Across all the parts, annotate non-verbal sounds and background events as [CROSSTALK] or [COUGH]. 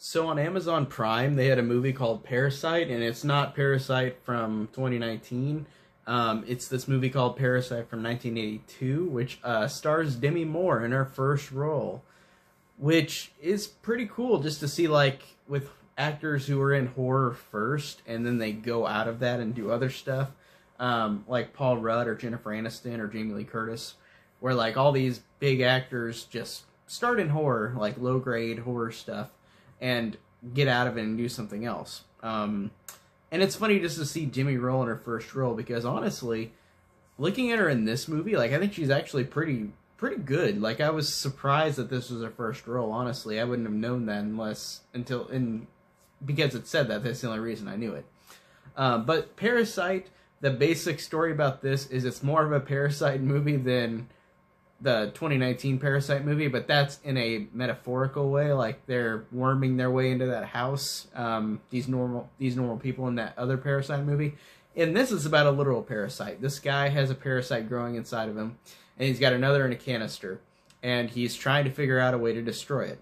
So on Amazon Prime, they had a movie called Parasite, and it's not Parasite from 2019. Um, it's this movie called Parasite from 1982, which uh, stars Demi Moore in her first role, which is pretty cool just to see like with actors who are in horror first, and then they go out of that and do other stuff, um, like Paul Rudd or Jennifer Aniston or Jamie Lee Curtis, where like all these big actors just start in horror, like low grade horror stuff and get out of it and do something else. Um, and it's funny just to see Demi Moore in her first role because honestly, looking at her in this movie, like I think she's actually pretty pretty good. Like I was surprised that this was her first role. Honestly, I wouldn't have known that unless until in because it said that. That's the only reason I knew it. Uh, but Parasite, the basic story about this is it's more of a Parasite [LAUGHS] movie than the 2019 Parasite movie, but that's in a metaphorical way. Like they're worming their way into that house. Um, these normal these normal people in that other Parasite movie, and this is about a literal parasite. This guy has a parasite growing inside of him, and he's got another in a canister, and he's trying to figure out a way to destroy it.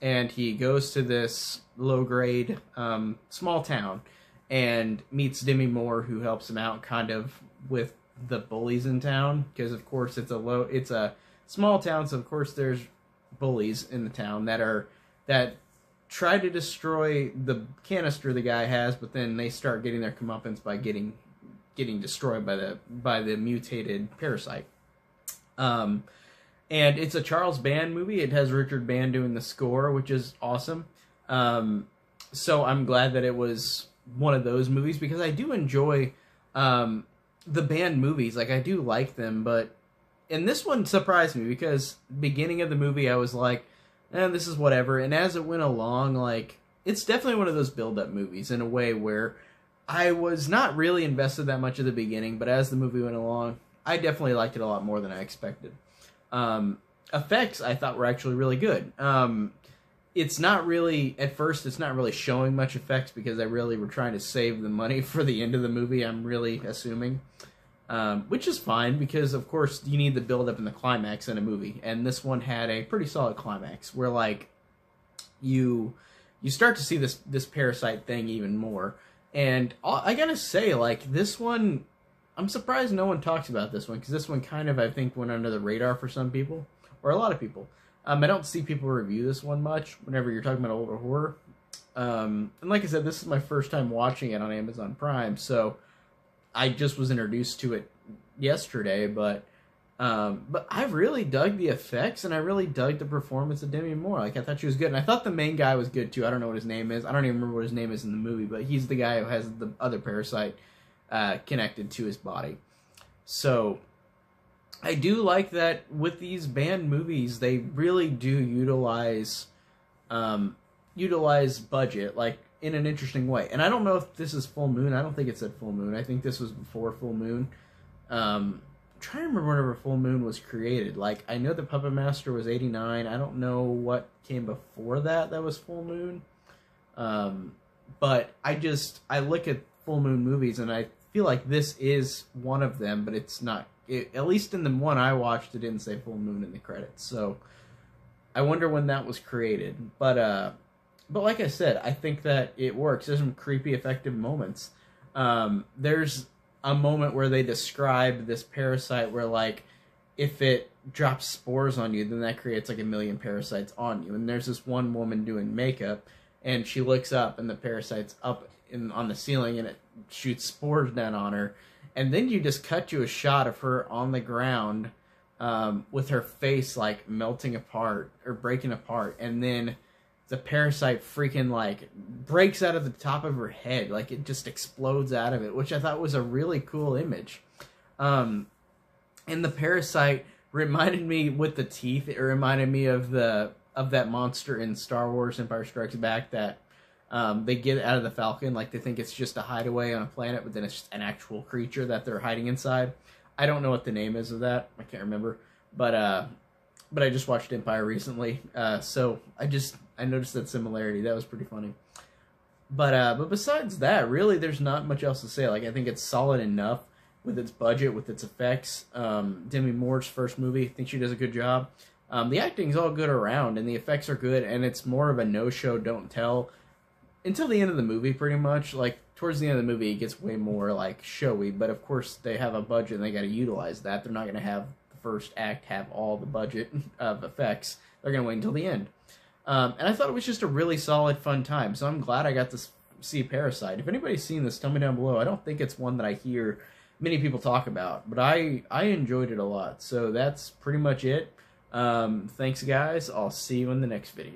And he goes to this low grade um, small town and meets Demi Moore, who helps him out, kind of with the bullies in town because of course it's a low it's a small town so of course there's bullies in the town that are that try to destroy the canister the guy has but then they start getting their comeuppance by getting getting destroyed by the by the mutated parasite. Um and it's a Charles Band movie. It has Richard Band doing the score which is awesome. Um so I'm glad that it was one of those movies because I do enjoy um the band movies. Like I do like them, but and this one surprised me because beginning of the movie I was like, eh, this is whatever. And as it went along, like it's definitely one of those build up movies in a way where I was not really invested that much at the beginning, but as the movie went along, I definitely liked it a lot more than I expected. Um, effects I thought were actually really good. Um, it's not really at first it's not really showing much effects because they really were trying to save the money [LAUGHS] for the end of the movie i'm really assuming. Um, which is fine because of course you need the build up and the climax in a movie. And this one had a pretty solid climax where like you you start to see this this parasite thing even more. And i gotta say like this one i'm surprised no one talks about this one because this one kind of i think went under the radar for some people or a lot of people um, I don't see people review this one much whenever you're talking about older horror. Um, and like I said, this is my first time watching it on Amazon Prime, so I just was introduced to it yesterday. But um, but I really dug the effects, and I really dug the performance of Demi Moore. Like I thought she was good, and I thought the main guy was good too. I don't know what his name is. I don't even remember what his name is in the movie, but he's the guy who has the other parasite uh, connected to his body. So I do like that with these band movies, they really do utilize um, utilize budget like in an interesting way. And I don't know if this is Full Moon. I don't think it said Full Moon. I think this was before Full Moon. Um, trying to remember whenever Full Moon was created. Like I know the Puppet Master was '89. I don't know what came before that. That was Full Moon. Um, but I just I look at Full Moon movies and I feel like this is one of them, but it's not it, at least in the one I watched, it didn't say full moon in the credits. So I wonder when that was created. But uh, but like I said, I think that it works. There's some creepy, effective moments. Um, there's a moment where they describe this parasite where like if it drops spores on you, then that creates like a million parasites on you. And there's this one woman doing makeup, and she looks up, and the parasite's up in on the ceiling, and it shoots spores down on her and then you just cut to a shot of her on the ground um, with her face like melting apart or breaking apart, and then the parasite freaking like breaks out of the top of her head, like it just explodes out of it, which I thought was a really cool image. Um, and the parasite reminded me with the teeth. It reminded me of the of that monster in Star Wars: Empire Strikes Back that um, they get out of the Falcon like they think it's just a hideaway on a planet, but then it's just an actual creature that they're hiding inside. I don't know what the name is of that. I can't remember, but uh, but I just watched Empire recently, uh, so I just I noticed that similarity. That was pretty funny. But uh, but besides that, really, there's not much else to say. Like I think it's solid enough with its budget, with its effects. Um, Demi Moore's first movie, I think she does a good job. Um, the acting's all good around, and the effects are good, and it's more of a no show, don't tell until the end of the movie, pretty much. Like towards the end of the movie, it gets way more like showy, but of course they have a budget and they got to utilize that. They're not going to have the first act have all the budget [LAUGHS] of effects. They're going to wait until the end. Um, and I thought it was just a really solid, fun time. So I'm glad I got to see Parasite. If anybody's seen this, tell me down below. I don't think it's one that I hear many people talk about, but I I enjoyed it a lot. So that's pretty much it. Um, thanks, guys. I'll see you in the next video.